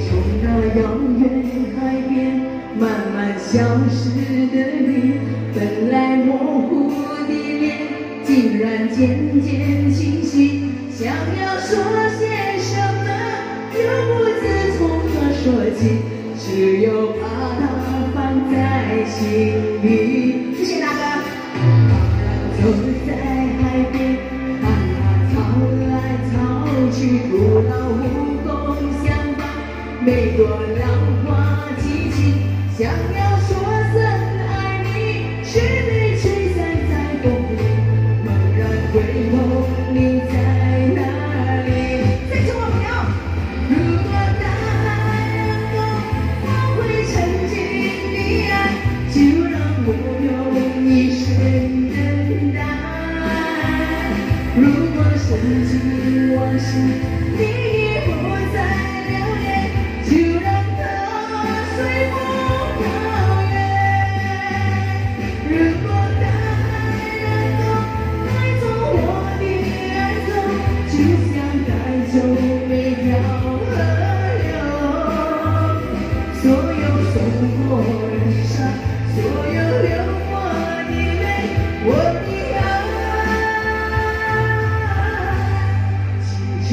从那遥远海边慢慢消失的你，本来模糊的脸，竟然渐渐清晰。想要说些什么，又不知从何说起，只有把它放在心里。谢谢大哥。走在每朵浪花激情，想要说声爱你，却被吹散在风里。猛然回头，你在哪里？再听我朋友，如果大海能够发挥曾经的爱，就让我用一生等待。如果深情往事你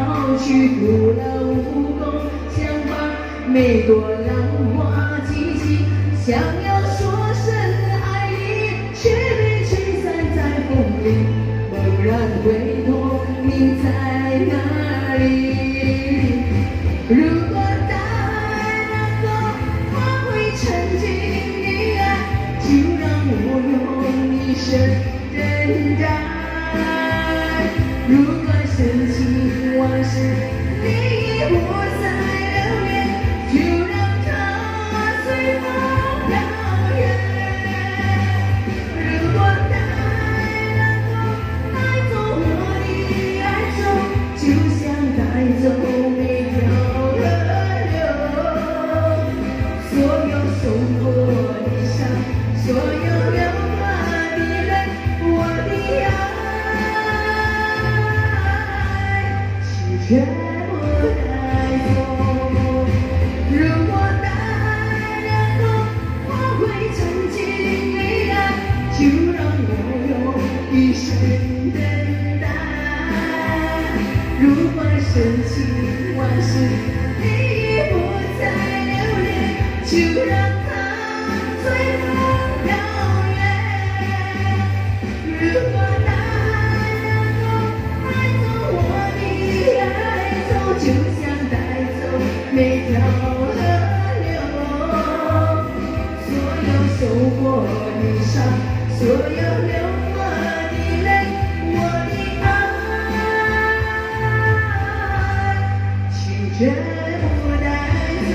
来潮去，徒劳无功相伴，每朵浪花激起，想要说声爱你，却被吹散在风里。猛然回头，你在哪里？如果大海能够发挥曾经的爱，就让我用一生等待。越过了海如果大海能够唤回曾经的爱就让我用一生等待如果深情往事你已不再留恋就让背上所有流过的泪我的爱请全部带走